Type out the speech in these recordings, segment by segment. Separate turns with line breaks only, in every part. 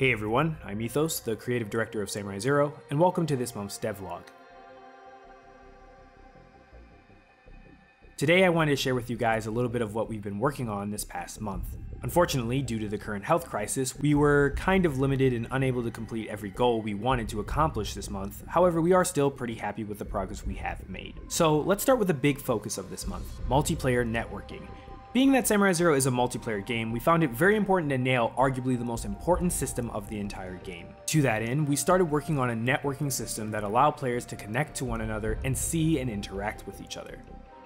Hey everyone, I'm Ethos, the creative director of Samurai Zero, and welcome to this month's devlog. Today I wanted to share with you guys a little bit of what we've been working on this past month. Unfortunately, due to the current health crisis, we were kind of limited and unable to complete every goal we wanted to accomplish this month, however we are still pretty happy with the progress we have made. So let's start with the big focus of this month, multiplayer networking. Being that Samurai Zero is a multiplayer game, we found it very important to nail arguably the most important system of the entire game. To that end, we started working on a networking system that allowed players to connect to one another and see and interact with each other.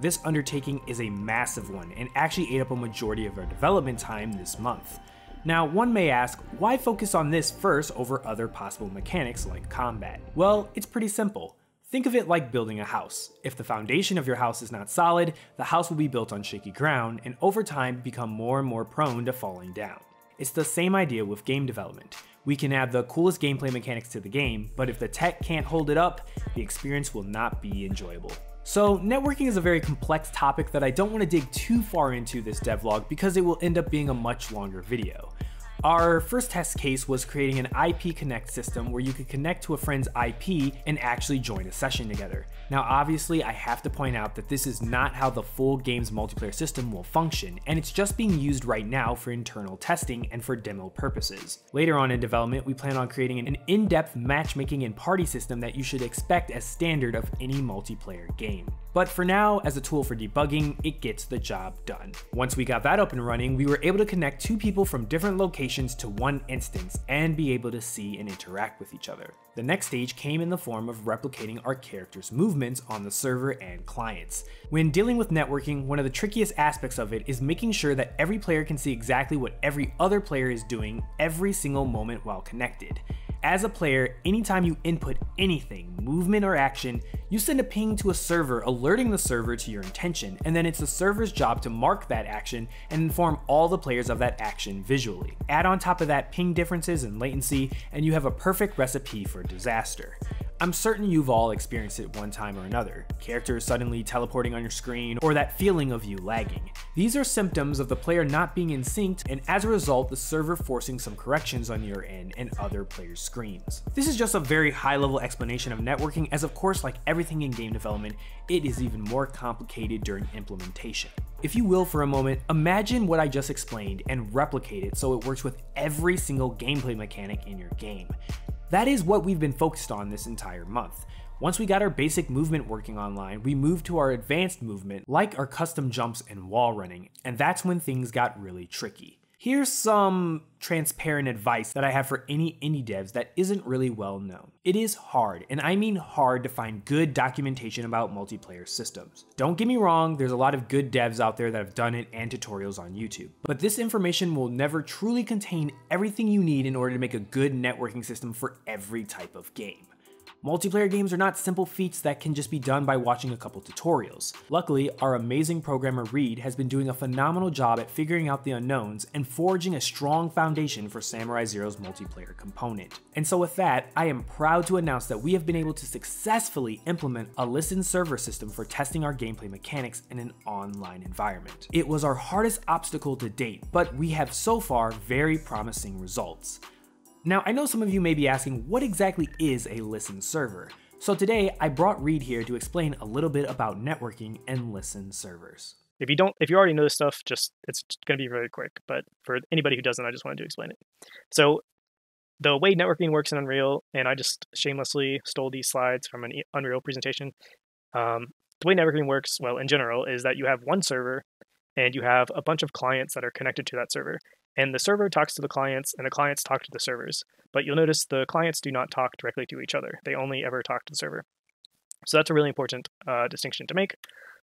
This undertaking is a massive one and actually ate up a majority of our development time this month. Now, one may ask, why focus on this first over other possible mechanics like combat? Well, it's pretty simple. Think of it like building a house. If the foundation of your house is not solid, the house will be built on shaky ground and over time become more and more prone to falling down. It's the same idea with game development. We can add the coolest gameplay mechanics to the game, but if the tech can't hold it up, the experience will not be enjoyable. So networking is a very complex topic that I don't want to dig too far into this devlog because it will end up being a much longer video. Our first test case was creating an IP Connect system where you could connect to a friend's IP and actually join a session together. Now obviously I have to point out that this is not how the full game's multiplayer system will function, and it's just being used right now for internal testing and for demo purposes. Later on in development, we plan on creating an in-depth matchmaking and party system that you should expect as standard of any multiplayer game. But for now, as a tool for debugging, it gets the job done. Once we got that up and running, we were able to connect two people from different locations to one instance and be able to see and interact with each other. The next stage came in the form of replicating our characters' movements on the server and clients. When dealing with networking, one of the trickiest aspects of it is making sure that every player can see exactly what every other player is doing every single moment while connected. As a player, anytime you input anything, movement or action, you send a ping to a server alerting the server to your intention, and then it's the server's job to mark that action and inform all the players of that action visually. Add on top of that ping differences and latency, and you have a perfect recipe for disaster. I'm certain you've all experienced it one time or another. Characters suddenly teleporting on your screen, or that feeling of you lagging. These are symptoms of the player not being in sync, and as a result, the server forcing some corrections on your end and other players' screens. This is just a very high level explanation of networking, as of course, like everything in game development, it is even more complicated during implementation. If you will for a moment, imagine what I just explained and replicate it so it works with every single gameplay mechanic in your game. That is what we've been focused on this entire month. Once we got our basic movement working online, we moved to our advanced movement, like our custom jumps and wall running, and that's when things got really tricky. Here's some transparent advice that I have for any indie devs that isn't really well known. It is hard, and I mean hard, to find good documentation about multiplayer systems. Don't get me wrong, there's a lot of good devs out there that have done it and tutorials on YouTube, but this information will never truly contain everything you need in order to make a good networking system for every type of game. Multiplayer games are not simple feats that can just be done by watching a couple tutorials. Luckily, our amazing programmer Reed has been doing a phenomenal job at figuring out the unknowns and forging a strong foundation for Samurai Zero's multiplayer component. And so with that, I am proud to announce that we have been able to successfully implement a listen server system for testing our gameplay mechanics in an online environment. It was our hardest obstacle to date, but we have so far very promising results. Now, I know some of you may be asking, what exactly is a listen server? So today, I brought Reed here to explain a little bit about networking and listen servers.
If you don't, if you already know this stuff, just it's going to be very quick. But for anybody who doesn't, I just wanted to explain it. So the way networking works in Unreal, and I just shamelessly stole these slides from an Unreal presentation. Um, the way networking works, well, in general, is that you have one server and you have a bunch of clients that are connected to that server. And the server talks to the clients, and the clients talk to the servers. But you'll notice the clients do not talk directly to each other. They only ever talk to the server. So that's a really important uh, distinction to make.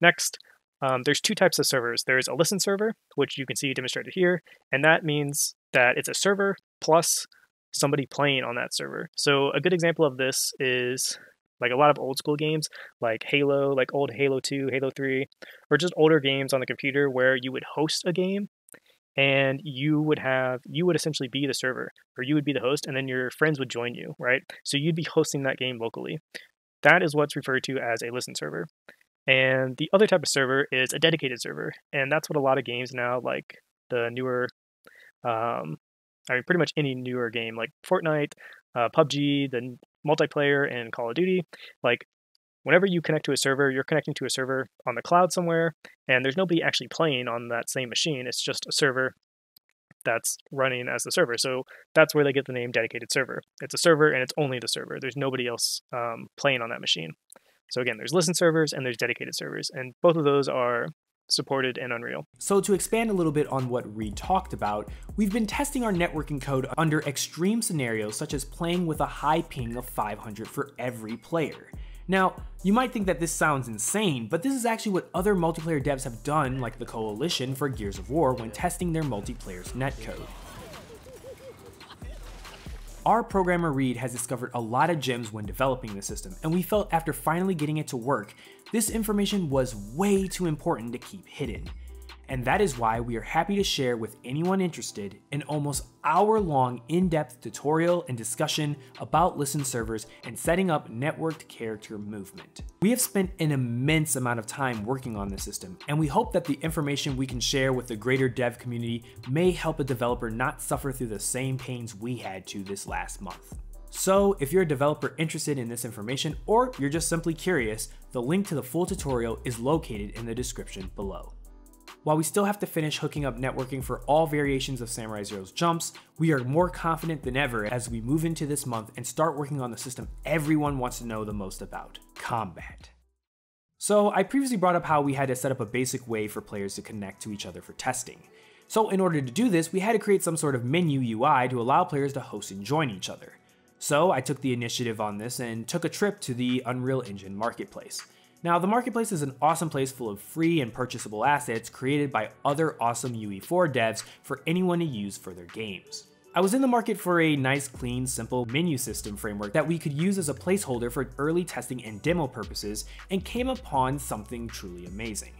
Next, um, there's two types of servers. There's a listen server, which you can see demonstrated here, and that means that it's a server plus somebody playing on that server. So a good example of this is like a lot of old school games like Halo, like old Halo 2, Halo 3, or just older games on the computer where you would host a game and you would have you would essentially be the server or you would be the host and then your friends would join you right so you'd be hosting that game locally that is what's referred to as a listen server and the other type of server is a dedicated server and that's what a lot of games now like the newer um, I mean, pretty much any newer game like Fortnite, uh, PUBG, the multiplayer, and Call of Duty. Like, whenever you connect to a server, you're connecting to a server on the cloud somewhere, and there's nobody actually playing on that same machine. It's just a server that's running as the server. So that's where they get the name dedicated server. It's a server and it's only the server. There's nobody else um, playing on that machine. So again, there's listen servers and there's dedicated servers, and both of those are supported in Unreal.
So to expand a little bit on what Reed talked about, we've been testing our networking code under extreme scenarios such as playing with a high ping of 500 for every player. Now, you might think that this sounds insane, but this is actually what other multiplayer devs have done, like the Coalition for Gears of War, when testing their multiplayer's netcode. Our programmer Reed has discovered a lot of gems when developing the system, and we felt after finally getting it to work, this information was way too important to keep hidden and that is why we are happy to share with anyone interested an almost hour long in depth tutorial and discussion about listen servers and setting up networked character movement. We have spent an immense amount of time working on this system, and we hope that the information we can share with the greater dev community may help a developer not suffer through the same pains we had to this last month. So if you're a developer interested in this information or you're just simply curious, the link to the full tutorial is located in the description below. While we still have to finish hooking up networking for all variations of Samurai Zero's jumps, we are more confident than ever as we move into this month and start working on the system everyone wants to know the most about, combat. So I previously brought up how we had to set up a basic way for players to connect to each other for testing. So in order to do this, we had to create some sort of menu UI to allow players to host and join each other. So I took the initiative on this and took a trip to the Unreal Engine marketplace. Now, the marketplace is an awesome place full of free and purchasable assets created by other awesome UE4 devs for anyone to use for their games. I was in the market for a nice, clean, simple menu system framework that we could use as a placeholder for early testing and demo purposes, and came upon something truly amazing.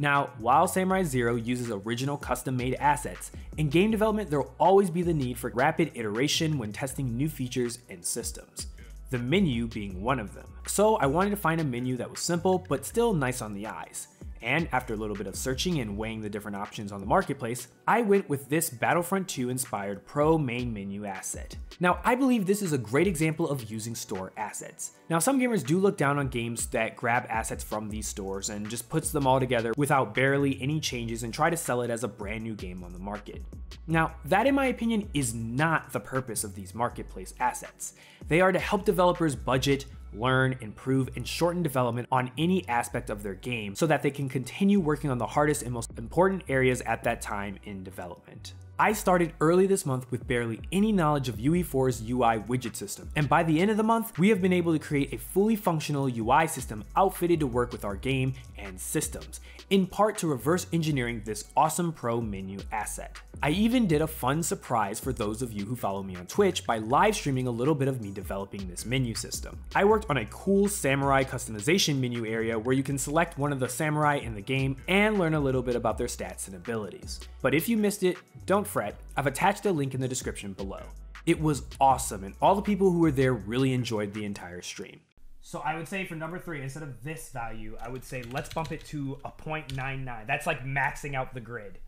Now, while Samurai Zero uses original custom made assets, in game development there will always be the need for rapid iteration when testing new features and systems the menu being one of them. So I wanted to find a menu that was simple but still nice on the eyes. And after a little bit of searching and weighing the different options on the marketplace, I went with this Battlefront 2 inspired Pro main menu asset. Now, I believe this is a great example of using store assets. Now, some gamers do look down on games that grab assets from these stores and just puts them all together without barely any changes and try to sell it as a brand new game on the market. Now, that in my opinion is not the purpose of these marketplace assets. They are to help developers budget, learn, improve, and shorten development on any aspect of their game so that they can continue working on the hardest and most important areas at that time in development. I started early this month with barely any knowledge of UE4's UI widget system, and by the end of the month, we have been able to create a fully functional UI system outfitted to work with our game and systems, in part to reverse engineering this awesome pro menu asset. I even did a fun surprise for those of you who follow me on Twitch by live streaming a little bit of me developing this menu system. I worked on a cool samurai customization menu area where you can select one of the samurai in the game and learn a little bit about their stats and abilities. But if you missed it, don't fret, I've attached a link in the description below. It was awesome, and all the people who were there really enjoyed the entire stream. So I would say for number three, instead of this value, I would say let's bump it to a 0.99. That's like maxing out the grid.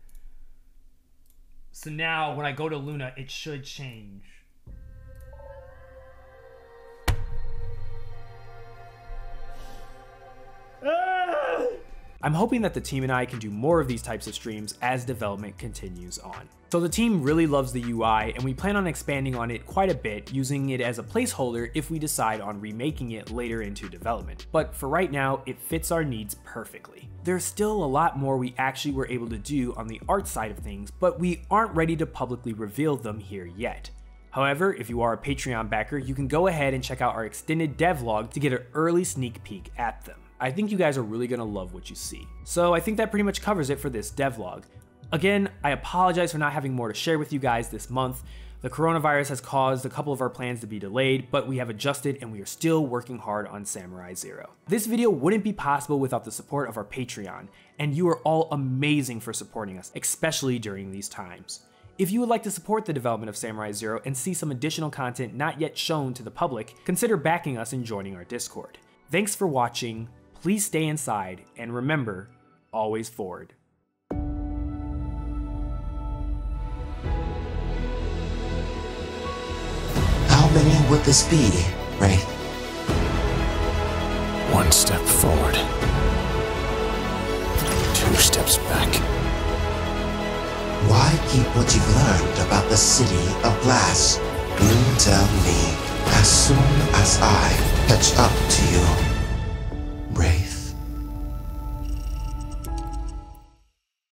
So now when I go to Luna, it should change. I'm hoping that the team and I can do more of these types of streams as development continues on. So the team really loves the UI and we plan on expanding on it quite a bit using it as a placeholder if we decide on remaking it later into development. But for right now, it fits our needs perfectly. There's still a lot more we actually were able to do on the art side of things, but we aren't ready to publicly reveal them here yet. However, if you are a Patreon backer, you can go ahead and check out our extended devlog to get an early sneak peek at them. I think you guys are really gonna love what you see. So I think that pretty much covers it for this devlog. Again, I apologize for not having more to share with you guys this month. The coronavirus has caused a couple of our plans to be delayed, but we have adjusted and we are still working hard on Samurai Zero. This video wouldn't be possible without the support of our Patreon, and you are all amazing for supporting us, especially during these times. If you would like to support the development of Samurai Zero and see some additional content not yet shown to the public, consider backing us and joining our Discord. Thanks for watching, Please stay inside and remember, always forward.
How many would this be, Ray?
One step forward. Two steps back.
Why keep what you've learned about the city of glass? You tell me as soon as I catch up to you.